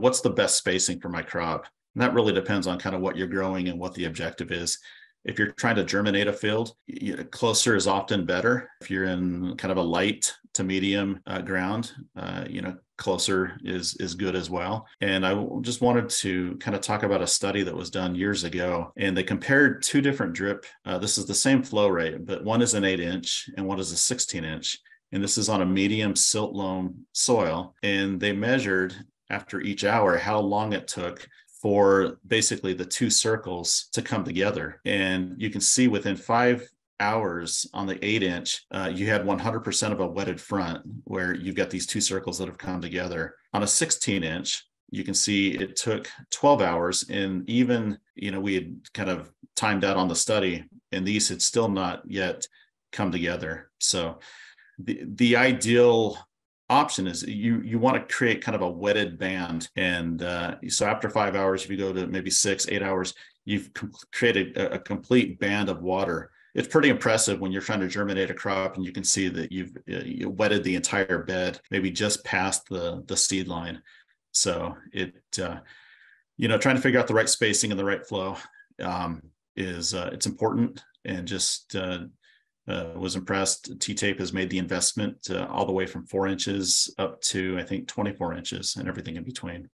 what's the best spacing for my crop? And that really depends on kind of what you're growing and what the objective is. If you're trying to germinate a field, closer is often better. If you're in kind of a light to medium uh, ground, uh, you know, closer is is good as well. And I just wanted to kind of talk about a study that was done years ago, and they compared two different drip. Uh, this is the same flow rate, but one is an eight inch and one is a 16 inch. And this is on a medium silt loam soil. And they measured after each hour how long it took for basically the two circles to come together. And you can see within five hours on the eight inch, uh, you had 100% of a wetted front where you've got these two circles that have come together. On a 16 inch, you can see it took 12 hours and even you know we had kind of timed out on the study and these had still not yet come together so the the ideal option is you you want to create kind of a wetted band. And uh, so after five hours if you go to maybe six eight hours you've com- created a, a, complete band of water. It's pretty impressive when you're trying to germinate a crop and you can see that you've uh, you wetted the entire bed maybe just past the the seed line. So it uh, you know trying to figure out the right spacing and the right flow um, is uh, it's important and just uh, uh, was impressed. T Tape has made the investment uh, all the way from four inches up to I think 24 inches and everything in between.